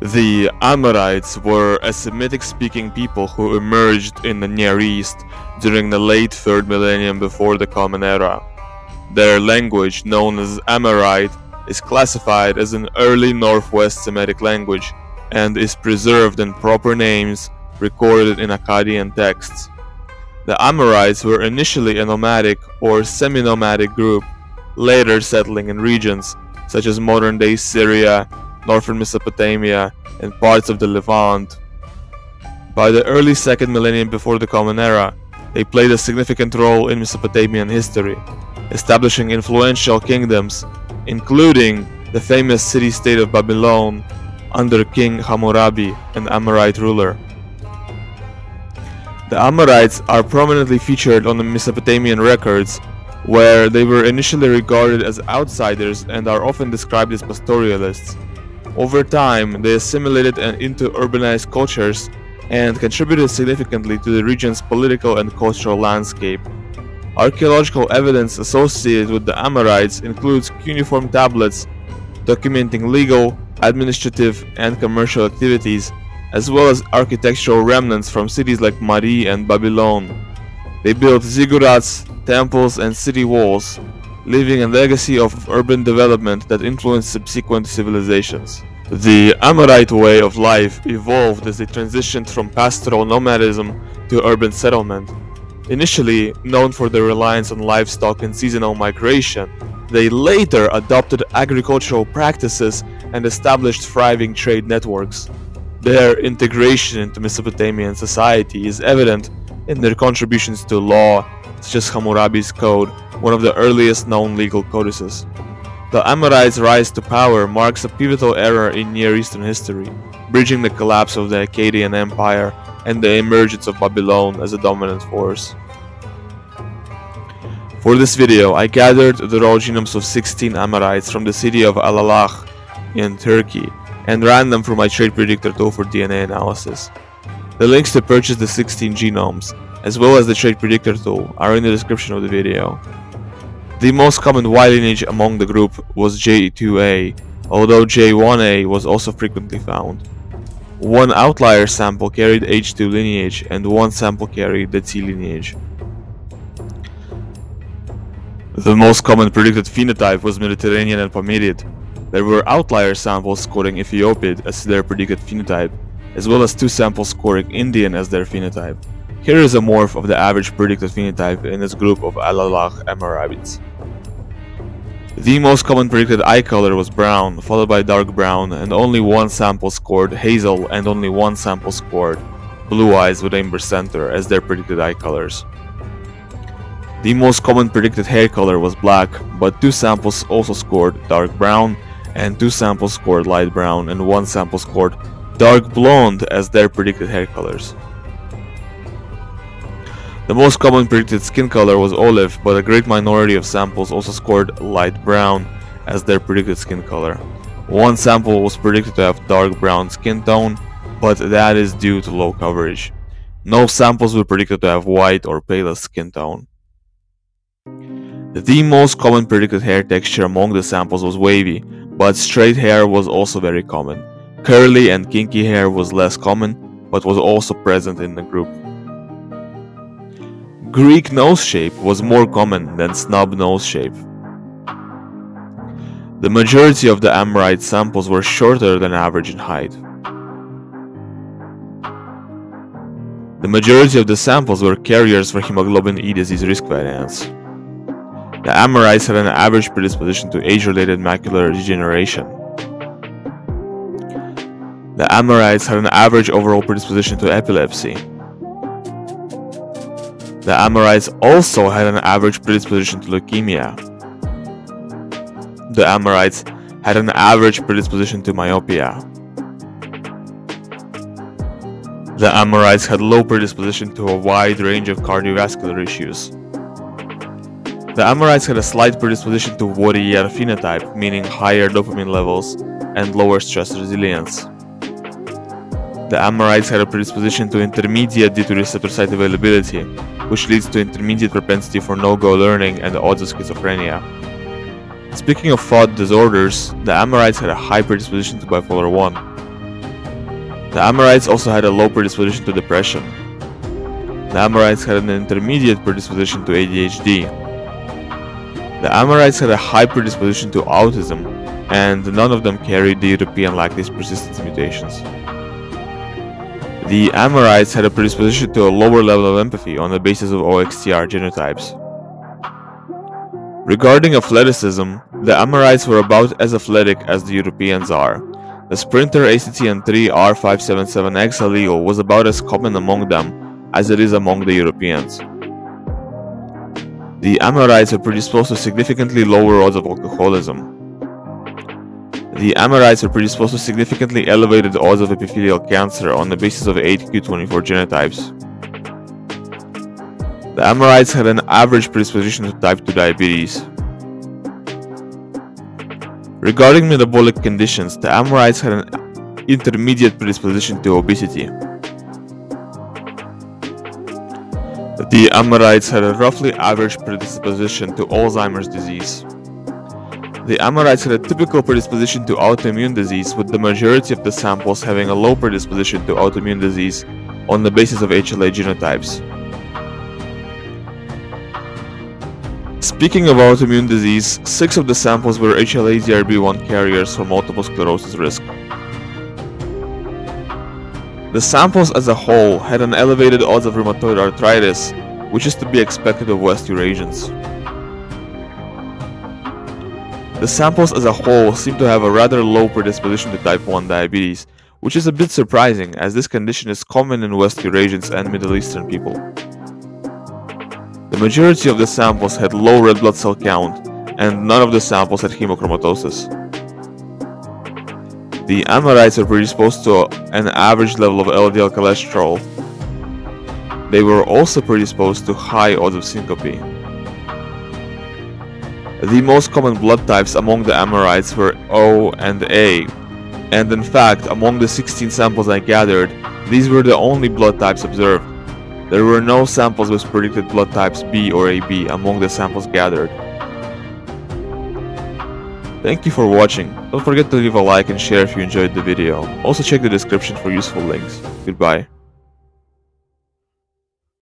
The Amorites were a Semitic speaking people who emerged in the Near East during the late 3rd millennium before the Common Era. Their language, known as Amorite, is classified as an early Northwest Semitic language and is preserved in proper names recorded in Akkadian texts. The Amorites were initially a nomadic or semi-nomadic group, later settling in regions such as modern-day Syria, northern Mesopotamia, and parts of the Levant. By the early 2nd millennium before the Common Era, they played a significant role in Mesopotamian history, establishing influential kingdoms, including the famous city-state of Babylon under King Hammurabi, an Amorite ruler. The Amorites are prominently featured on the Mesopotamian records, where they were initially regarded as outsiders and are often described as pastoralists. Over time, they assimilated into urbanized cultures and contributed significantly to the region's political and cultural landscape. Archaeological evidence associated with the Amorites includes cuneiform tablets documenting legal, administrative, and commercial activities, as well as architectural remnants from cities like Mari and Babylon. They built ziggurats, temples, and city walls, leaving a legacy of urban development that influenced subsequent civilizations. The Amorite way of life evolved as they transitioned from pastoral nomadism to urban settlement. Initially known for their reliance on livestock and seasonal migration, they later adopted agricultural practices and established thriving trade networks. Their integration into Mesopotamian society is evident in their contributions to law, such as Hammurabi's Code, one of the earliest known legal codices. The Amorites' rise to power marks a pivotal era in Near Eastern history, bridging the collapse of the Akkadian Empire and the emergence of Babylon as a dominant force. For this video, I gathered the raw genomes of 16 Amorites from the city of Alalakh in Turkey and ran them through my trait predictor tool for DNA analysis. The links to purchase the 16 genomes, as well as the trait predictor tool, are in the description of the video. The most common Y lineage among the group was J2A, although J1A was also frequently found. One outlier sample carried H2 lineage and one sample carried the T lineage. The most common predicted phenotype was Mediterranean and Pamirid. There were outlier samples scoring Ethiopid as their predicted phenotype, as well as two samples scoring Indian as their phenotype. Here is a morph of the average predicted phenotype in this group of Alalakh Amorites. The most common predicted eye color was brown, followed by dark brown, and only one sample scored hazel and only one sample scored blue eyes with amber center as their predicted eye colors. The most common predicted hair color was black, but two samples also scored dark brown, and two samples scored light brown, and one sample scored dark blonde as their predicted hair colors. The most common predicted skin color was olive, but a great minority of samples also scored light brown as their predicted skin color. One sample was predicted to have dark brown skin tone, but that is due to low coverage. No samples were predicted to have white or paler skin tone. The most common predicted hair texture among the samples was wavy, but straight hair was also very common. Curly and kinky hair was less common, but was also present in the group. Greek nose shape was more common than snub nose shape. The majority of the Amorite samples were shorter than average in height. The majority of the samples were carriers for hemoglobin E disease risk variants. The Amorites had an average predisposition to age-related macular degeneration. The Amorites had an average overall predisposition to epilepsy. The Amorites also had an average predisposition to leukemia. The Amorites had an average predisposition to myopia. The Amorites had low predisposition to a wide range of cardiovascular issues. The Amorites had a slight predisposition to warrior phenotype, meaning higher dopamine levels and lower stress resilience. The Amorites had a predisposition to intermediate D2 receptor site availability, which leads to intermediate propensity for no-go learning and odds of schizophrenia. Speaking of thought disorders, the Amorites had a high predisposition to bipolar 1. The Amorites also had a low predisposition to depression. The Amorites had an intermediate predisposition to ADHD. The Amorites had a high predisposition to autism, and none of them carried the European lactase persistence mutations. The Amorites had a predisposition to a lower level of empathy on the basis of OXTR genotypes. Regarding athleticism, the Amorites were about as athletic as the Europeans are. The sprinter ACTN3 R577X allele was about as common among them as it is among the Europeans. The Amorites are predisposed to significantly lower odds of alcoholism. The Amorites are predisposed to significantly elevated odds of epithelial cancer on the basis of 8q24 genotypes. The Amorites had an average predisposition to type 2 diabetes. Regarding metabolic conditions, the Amorites had an intermediate predisposition to obesity. The Amorites had a roughly average predisposition to Alzheimer's disease. The Amorites had a typical predisposition to autoimmune disease, with the majority of the samples having a low predisposition to autoimmune disease on the basis of HLA genotypes. Speaking of autoimmune disease, six of the samples were HLA-DRB1 carriers for multiple sclerosis risk. The samples as a whole had an elevated odds of rheumatoid arthritis, which is to be expected of West Eurasians. The samples as a whole seem to have a rather low predisposition to type 1 diabetes, which is a bit surprising as this condition is common in West Eurasians and Middle Eastern people. The majority of the samples had low red blood cell count, and none of the samples had hemochromatosis. The Amorites are predisposed to an average level of LDL cholesterol. They were also predisposed to high odds of syncope. The most common blood types among the Amorites were O and A, and in fact, among the 16 samples I gathered, these were the only blood types observed. There were no samples with predicted blood types B or AB among the samples gathered. Thank you for watching. Don't forget to leave a like and share if you enjoyed the video. Also check the description for useful links. Goodbye.